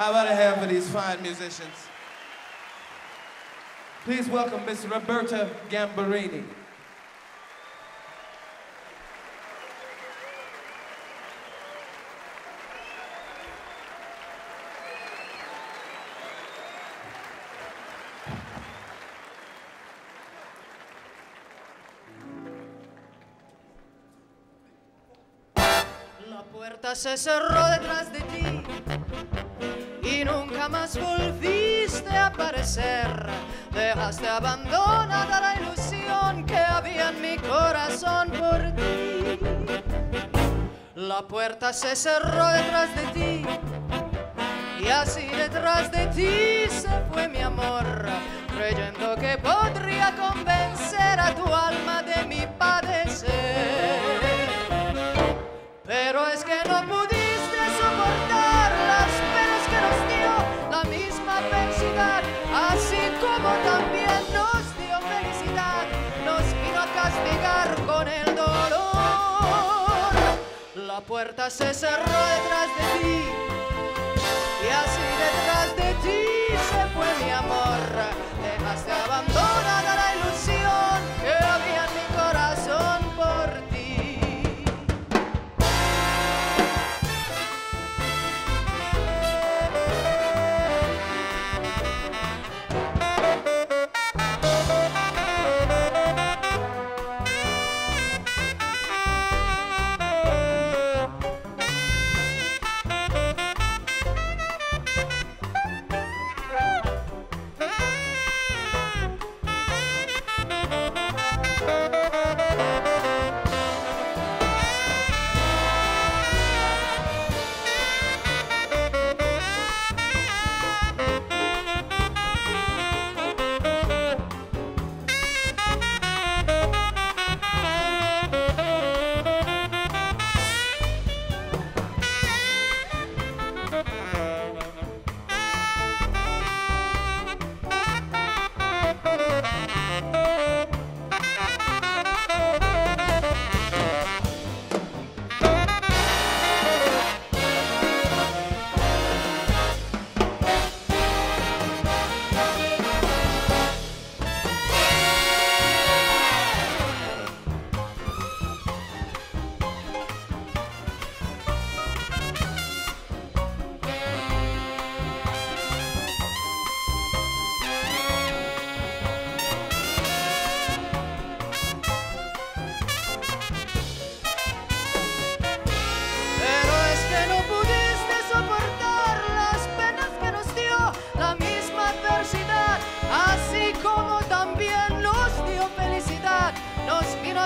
How about a hand for these fine musicians? Please welcome Miss Roberta Gambarini. La puerta se cerró detrás de ti y nunca más volviste a aparecer. Dejaste abandonada la ilusión que había en mi corazón por ti. La puerta se cerró detrás de ti y así detrás de ti se fue mi amor, creyendo que podría convencer a tu alma no pudiste soportar las penas que nos dio la misma adversidad, así como también nos dio felicidad, nos vino a castigar con el dolor. La puerta se cerró detrás de ti y así detrás de ti se fue mi amor.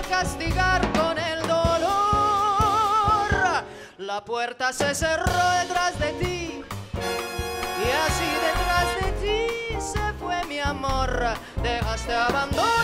Castigar con el dolor. La puerta se cerró detrás de ti y así detrás de ti se fue mi amor. Dejaste abandonada la